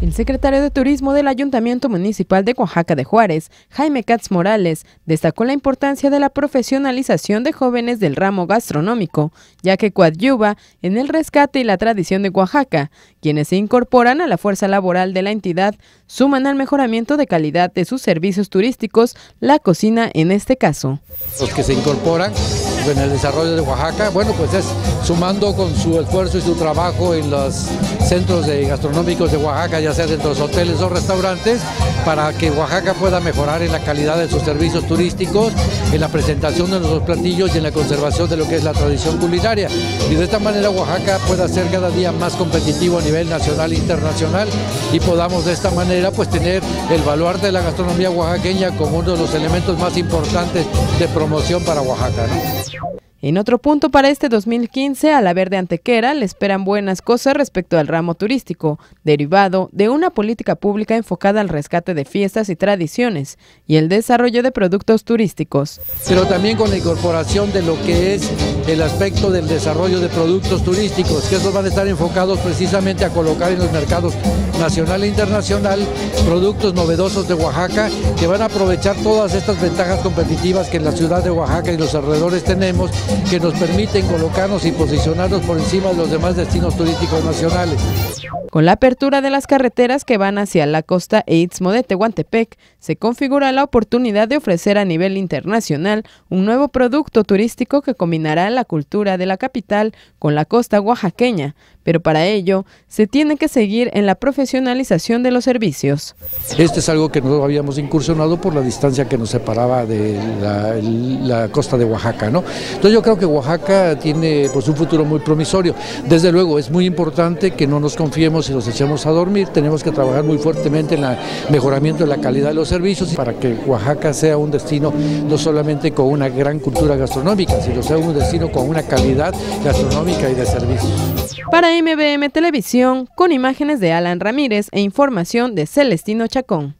El secretario de Turismo del Ayuntamiento Municipal de Oaxaca de Juárez, Jaime Katz Morales, destacó la importancia de la profesionalización de jóvenes del ramo gastronómico, ya que coadyuva en el rescate y la tradición de Oaxaca. Quienes se incorporan a la fuerza laboral de la entidad suman al mejoramiento de calidad de sus servicios turísticos, la cocina en este caso. Los que se incorporan en el desarrollo de Oaxaca, bueno, pues es sumando con su esfuerzo y su trabajo en los centros gastronómicos de Oaxaca, ya sea dentro de los hoteles o restaurantes, para que Oaxaca pueda mejorar en la calidad de sus servicios turísticos, en la presentación de nuestros platillos y en la conservación de lo que es la tradición culinaria. Y de esta manera Oaxaca pueda ser cada día más competitivo a nivel nacional e internacional y podamos de esta manera pues tener el valor de la gastronomía oaxaqueña como uno de los elementos más importantes de promoción para Oaxaca. En otro punto para este 2015, a la Verde Antequera le esperan buenas cosas respecto al ramo turístico, derivado de una política pública enfocada al rescate de fiestas y tradiciones y el desarrollo de productos turísticos. Pero también con la incorporación de lo que es el aspecto del desarrollo de productos turísticos, que esos van a estar enfocados precisamente a colocar en los mercados nacional e internacional productos novedosos de Oaxaca que van a aprovechar todas estas ventajas competitivas que en la ciudad de Oaxaca y los alrededores tenemos que nos permiten colocarnos y posicionarnos por encima de los demás destinos turísticos nacionales. Con la apertura de las carreteras que van hacia la costa e Istmo de Tehuantepec, se configura la oportunidad de ofrecer a nivel internacional un nuevo producto turístico que combinará la cultura de la capital con la costa oaxaqueña, pero para ello se tiene que seguir en la profesionalización de los servicios. Este es algo que no habíamos incursionado por la distancia que nos separaba de la, costa de Oaxaca. ¿no? Entonces yo creo que Oaxaca tiene pues, un futuro muy promisorio. Desde luego es muy importante que no nos confiemos si nos echemos a dormir, tenemos que trabajar muy fuertemente en el mejoramiento de la calidad de los servicios para que Oaxaca sea un destino no solamente con una gran cultura gastronómica, sino sea un destino con una calidad gastronómica y de servicios. Para MBM Televisión, con imágenes de Alan Ramírez e información de Celestino Chacón.